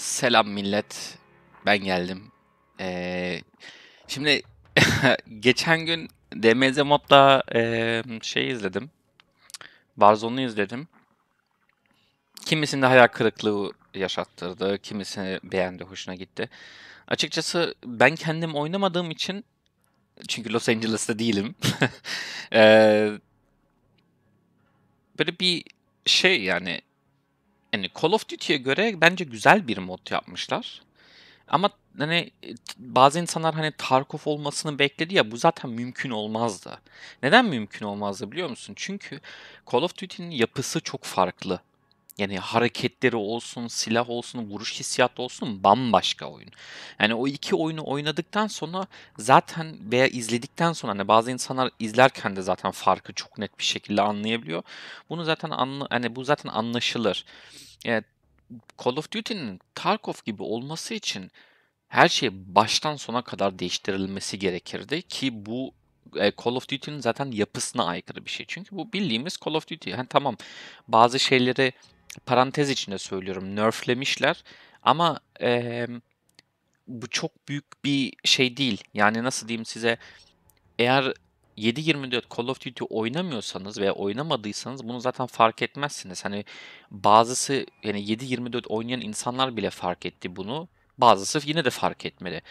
Selam millet. Ben geldim. Ee, şimdi geçen gün DMZ Mod'da ee, şey izledim. Warzone'u izledim. Kimisinde hayal kırıklığı yaşattırdı, kimisini beğendi, hoşuna gitti. Açıkçası ben kendim oynamadığım için çünkü Los Angeles'ta değilim. ee, böyle bir şey yani yani Call of Duty'ye göre bence güzel bir mod yapmışlar. Ama hani bazı insanlar hani Tarkov olmasını bekledi ya bu zaten mümkün olmazdı. Neden mümkün olmazdı biliyor musun? Çünkü Call of Duty'nin yapısı çok farklı. Yani hareketleri olsun, silah olsun, vuruş hissiyatı olsun bambaşka oyun. Yani o iki oyunu oynadıktan sonra zaten veya izledikten sonra hani bazı insanlar izlerken de zaten farkı çok net bir şekilde anlayabiliyor. Bunu zaten anla, hani bu zaten anlaşılır. Yani Call of Duty'nin Tarkov gibi olması için her şey baştan sona kadar değiştirilmesi gerekirdi ki bu e, Call of Duty'nin zaten yapısına aykırı bir şey. Çünkü bu bildiğimiz Call of Duty. Yani tamam bazı şeyleri parantez içinde söylüyorum nerflemişler ama e, bu çok büyük bir şey değil. Yani nasıl diyeyim size eğer 7-24 Call of Duty oynamıyorsanız veya oynamadıysanız bunu zaten fark etmezsiniz. Hani bazısı yani 7-24 oynayan insanlar bile fark etti bunu. Bazısı yine de fark etmedi.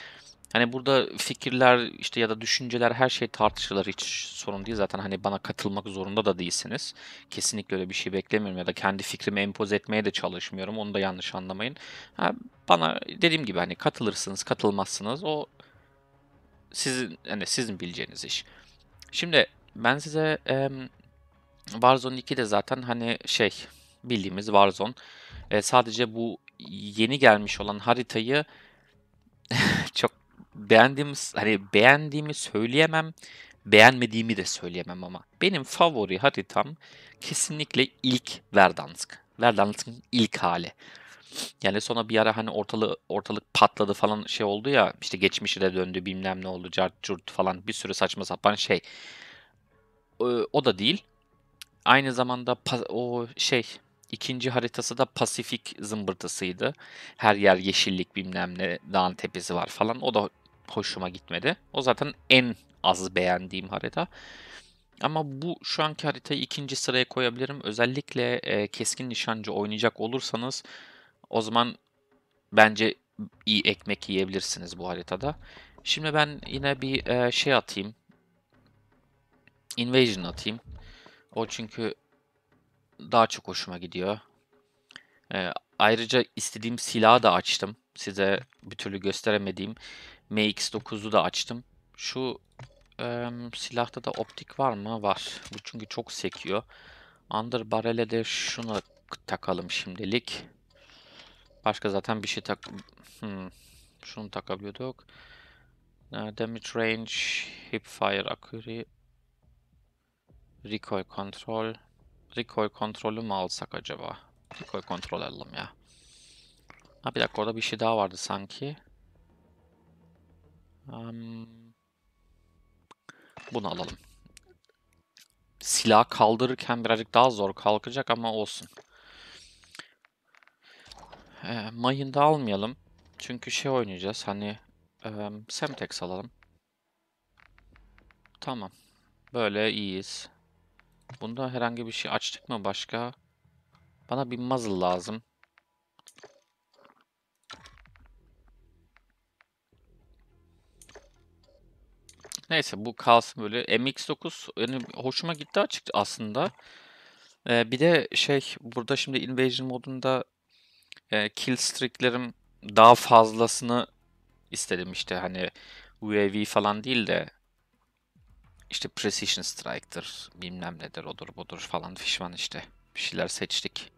Hani burada fikirler işte ya da düşünceler her şey tartışılır hiç sorun değil. Zaten hani bana katılmak zorunda da değilsiniz. Kesinlikle öyle bir şey beklemiyorum ya da kendi fikrimi empoze etmeye de çalışmıyorum. Onu da yanlış anlamayın. Ha, bana dediğim gibi hani katılırsınız, katılmazsınız. O sizin hani sizin bileceğiniz iş. Şimdi ben size e, Warzone 2'de zaten hani şey bildiğimiz Warzone. E, sadece bu yeni gelmiş olan haritayı çok beğendiğim hani beğendiğimi söyleyemem, beğenmediğimi de söyleyemem ama benim favori haritam kesinlikle ilk Verdansk. Verdansk'ın ilk hali. Yani sonra bir ara hani ortalık ortalık patladı falan şey oldu ya işte geçmişe de döndü bilmem ne oldu cart curt falan bir sürü saçma sapan şey. O, o da değil. Aynı zamanda o şey ikinci haritası da Pasifik zımbırtısıydı. Her yer yeşillik bilmem ne dağın tepesi var falan. O da hoşuma gitmedi. O zaten en az beğendiğim harita. Ama bu şu anki haritayı ikinci sıraya koyabilirim. Özellikle e, keskin nişancı oynayacak olursanız o zaman bence iyi ekmek yiyebilirsiniz bu haritada. Şimdi ben yine bir e, şey atayım. Invasion atayım. O çünkü daha çok hoşuma gidiyor. E, ayrıca istediğim silahı da açtım. Size bir türlü gösteremediğim MX-9'u da açtım. Şu e, silahta da optik var mı? Var. Bu çünkü çok sekiyor. Under Barrel'e de şunu takalım şimdilik. Başka zaten bir şey tak... Hmm. Şunu takabiliyorduk. Damage range, hip fire accuracy, recoil control. Recoil kontrolü mü alsak acaba? Recoil kontrol alalım ya. Ha bir dakika orada bir şey daha vardı sanki. Um, bunu alalım. Silah kaldırırken birazcık daha zor kalkacak ama olsun. E, mayın da almayalım. Çünkü şey oynayacağız hani e, Semtex alalım. Tamam. Böyle iyiyiz. Bunda herhangi bir şey açtık mı başka? Bana bir muzzle lazım. Neyse bu kalsın böyle. MX9 yani hoşuma gitti açık aslında. Ee, bir de şey burada şimdi Invasion modunda e, kill streak'lerim daha fazlasını istedim işte hani UAV falan değil de işte Precision Strike'dır bilmem nedir odur budur falan fişman işte bir şeyler seçtik.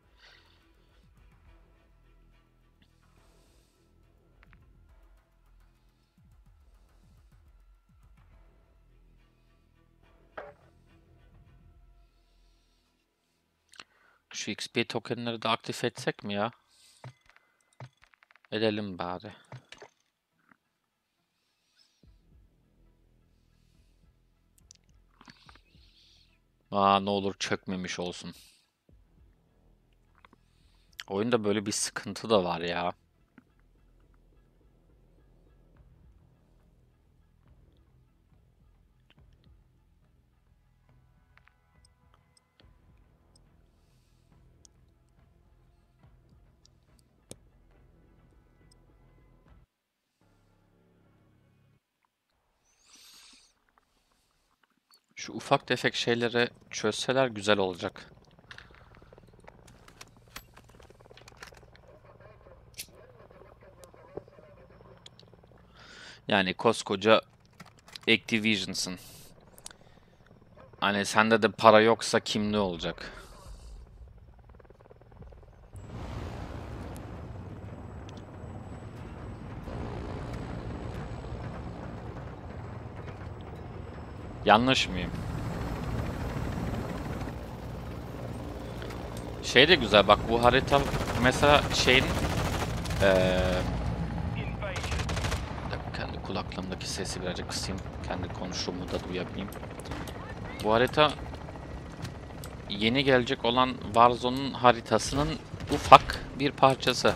Şu XP tokenleri de aktif etsek mi ya? Edelim bari. Aa ne olur çökmemiş olsun. Oyunda böyle bir sıkıntı da var ya. Şu ufak tefek şeyleri çözseler güzel olacak. Yani koskoca Activision'sın. Hani sende de para yoksa kimde olacak? Yanlış mıyım? Şey de güzel bak bu harita mesela şeyin dakika, kendi kulaklığımdaki sesi birazcık kısayım. Kendi konuştuğumu da duyabileyim. Bu harita yeni gelecek olan Warzone'un haritasının ufak bir parçası.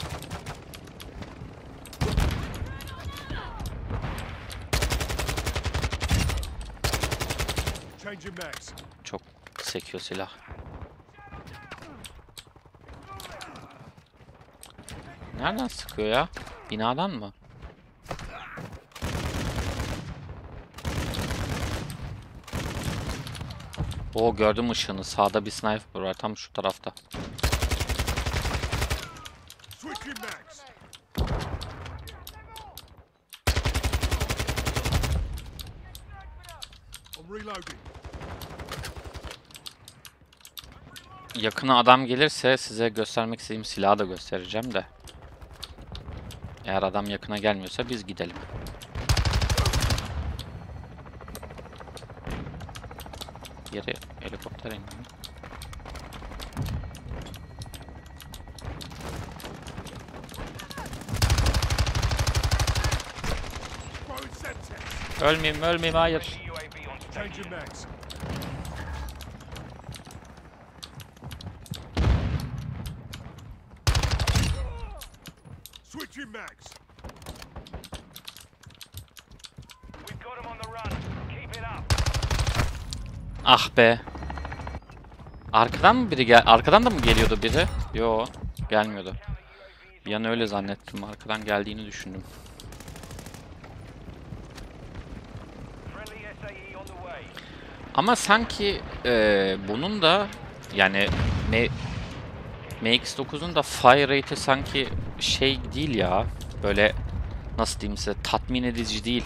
Çok sekiyor silah. Nereden sıkıyor ya? Binadan mı? Oo gördüm ışığını. Sağda bir sniper var tam şu tarafta. Yakına adam gelirse size göstermek istediğim silahı da göstereceğim de. Eğer adam yakına gelmiyorsa biz gidelim. Yere helikopter indi. Ölmeyeyim ölmeyeyim hayır. Ah be. Arkadan mı biri gel arkadan da mı geliyordu biri? Yo, gelmiyordu. Bir an öyle zannettim. Arkadan geldiğini düşündüm. Ama sanki eee, bunun da yani M MX-9'un da fire rate'i sanki şey değil ya. Böyle nasıl diyeyim size tatmin edici değil.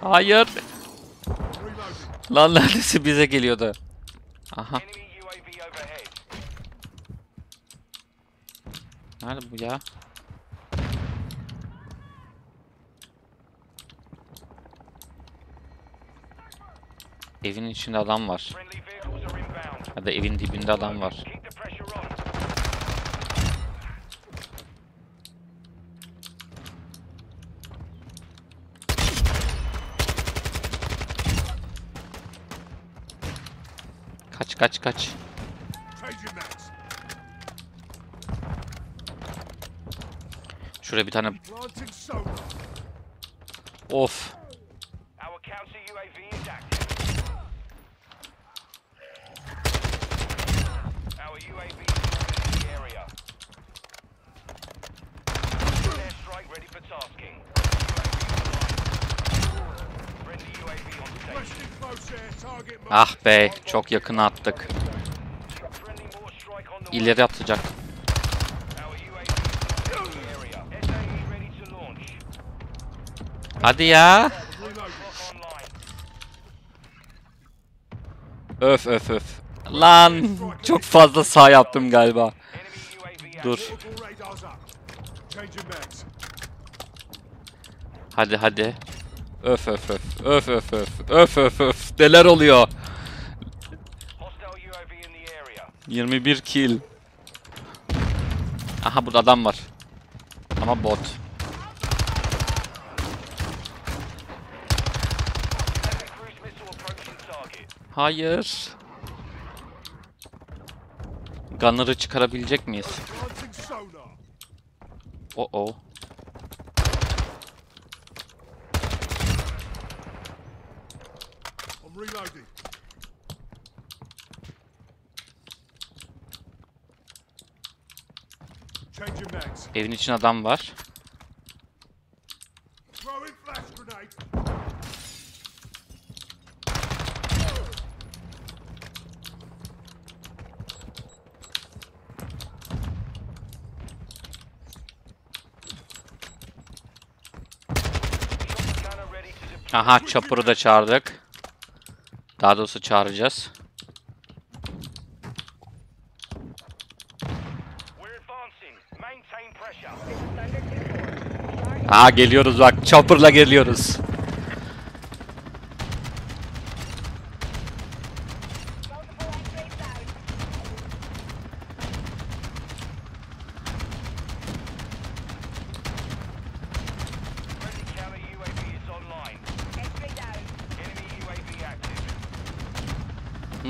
Hayır. Lan neredeyse bize geliyordu. Aha. Nerede bu ya? Evin içinde adam var. Ya da evin dibinde adam var. Kaç kaç kaç. Şuraya bir tane of. Our counter UAV Ah be çok yakına attık. İleri atacak. Hadi ya. Öf öf öf. Lan çok fazla sağ yaptım galiba. Dur. Hadi hadi. Öf öf öf. Öf öf öf. Öf öf öf. Neler oluyor? Hostile UAV in the area. 21 kill. Aha burada adam var. Ama bot. Hayır. Gunner'ı çıkarabilecek miyiz? Oh oh. Evin için adam var. Aha Chopper'ı da çağırdık. Daha doğrusu çağıracağız. Ha geliyoruz bak. Chopper'la geliyoruz.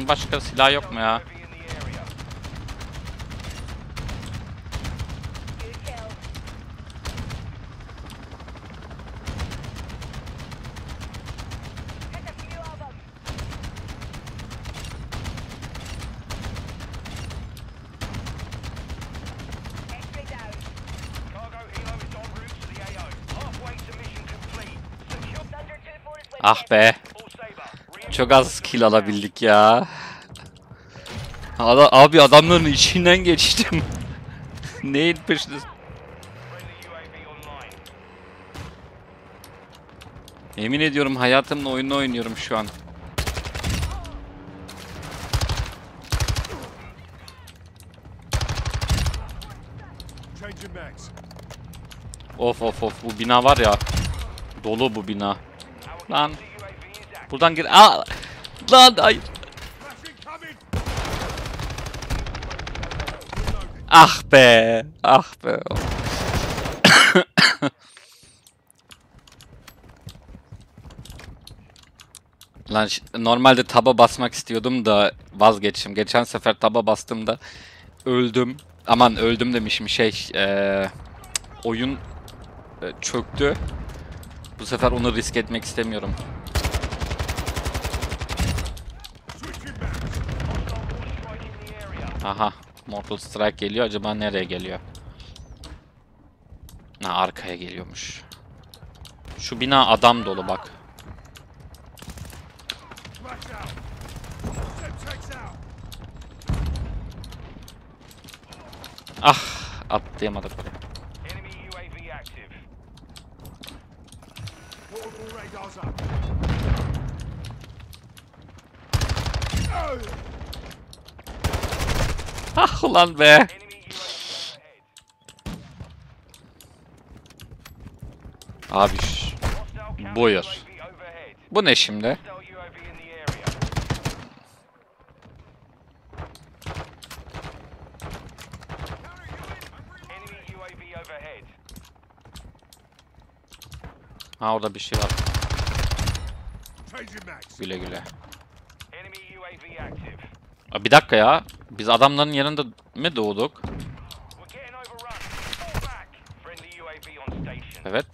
Başka silah yok mu ya? Ah be. Çok az kill alabildik ya. Ada- abi adamların içinden geçtim. Neyin online. Yemin ediyorum hayatımın oyununu oynuyorum şu an. Of of of bu bina var ya. Dolu bu bina. Lan buradan gir. Aa! Lan ay. Ah be. Ah be. Lan normalde taba basmak istiyordum da vazgeçtim. Geçen sefer taba bastığımda öldüm. Aman öldüm demişim şey. eee, oyun e, çöktü. Bu sefer onu risk etmek istemiyorum. Aha. Mortal Strike geliyor. Acaba nereye geliyor? Ha arkaya geliyormuş. Şu bina adam dolu bak. Ah atlayamadık oraya. Ah ulan be. Abi overhead. bu ne şimdi? Hostile UAV in the area. Enemy UAV overhead. Ha orada bir şey var. Güle güle. Aa, bir dakika ya. Biz adamların yanında mı doğduk? Evet.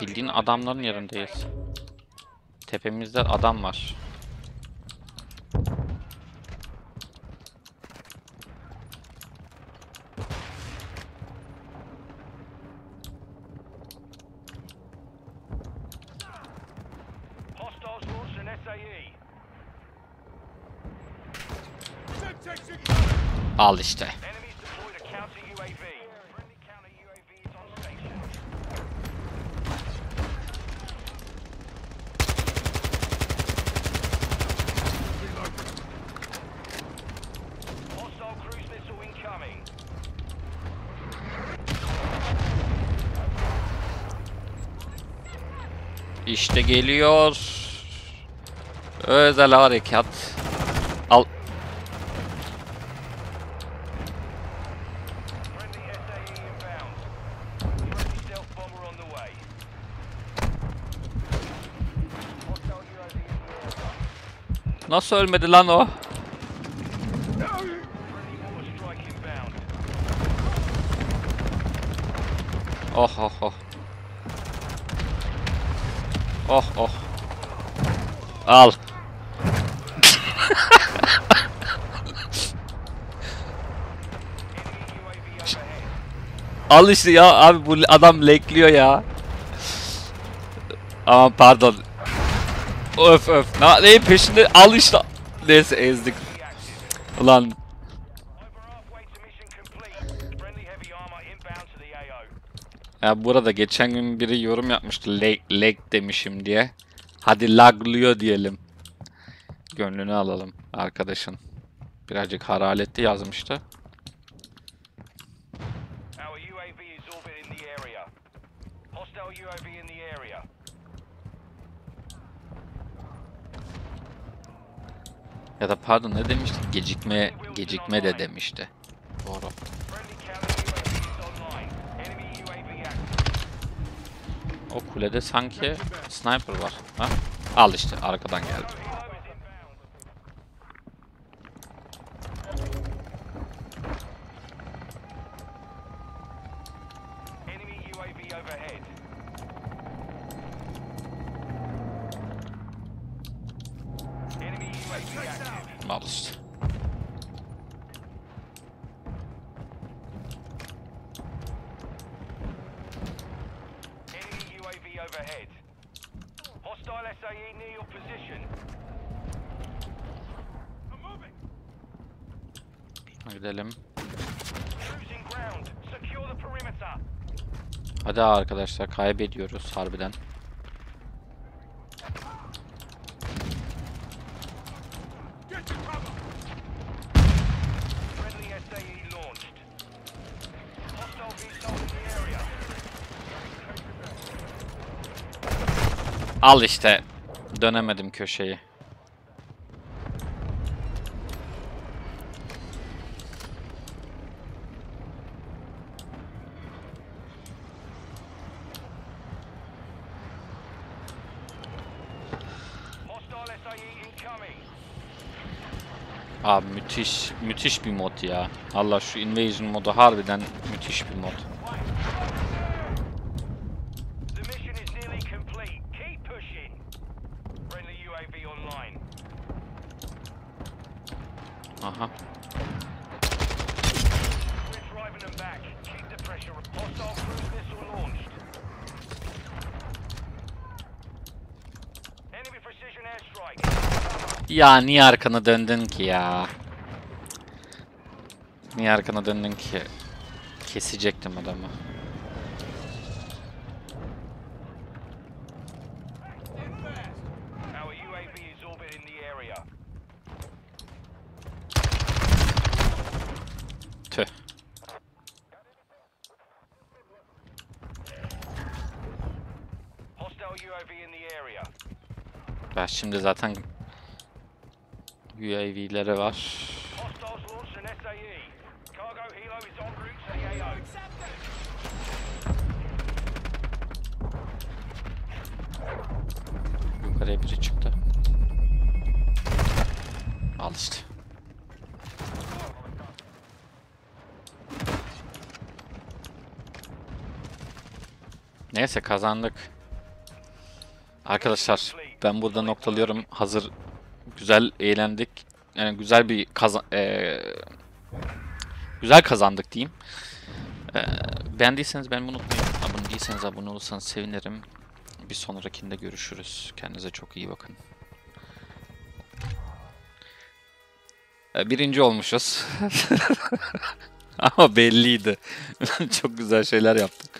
Bildiğin adamların yanındayız. Tepemizde adam var. Missile incoming. İşte geliyor. Äh, Özel harekat. Al. Nasıl ölmedi lan o? Oh och, och. Och, oh. Al. Al işte ya abi bu adam lekliyor ya. Aman pardon. Öf öf. Ne, neyin peşinde? Al işte. Neyse ezdik. Ulan ya burada geçen gün biri yorum yapmıştı. Leg, leg demişim diye. Hadi laglıyor diyelim. Gönlünü alalım arkadaşın. Birazcık hararetli yazmıştı. Our UAV is orbiting the area. Hostile UAV in the area. Ya da pardon ne demişti? Gecikme gecikme de demişti. Doğru. O kulede sanki sniper var. Ha? Al işte arkadan geldi. Hostile SAE near your position. I'm moving. Gidelim. Losing ground. Secure the perimeter. Hadi arkadaşlar kaybediyoruz harbiden. Al işte. Dönemedim köşeyi. Abi müthiş müthiş bir mod ya. Allah şu invasion modu harbiden müthiş bir mod. Ya niye arkana döndün ki ya? Niye arkana döndün ki? Kesecektim adamı. Our UAV is orbiting the area. Tüh. Hostile UAV in the area. Ben şimdi zaten UAV'leri var. Hostiles launched an SAE. Cargo helo is en route to the AO. Yukarıya biri çıktı. Al işte. Neyse kazandık. Arkadaşlar ben burada noktalıyorum. Hazır güzel eğlendik. Yani güzel bir kazan güzel kazandık diyeyim. Eee beğendiyseniz beğenmeyi unutmayın. Abone değilseniz abone olursanız sevinirim. Bir sonrakinde görüşürüz. Kendinize çok iyi bakın. Ee, Birinci olmuşuz. Ama belliydi. çok güzel şeyler yaptık.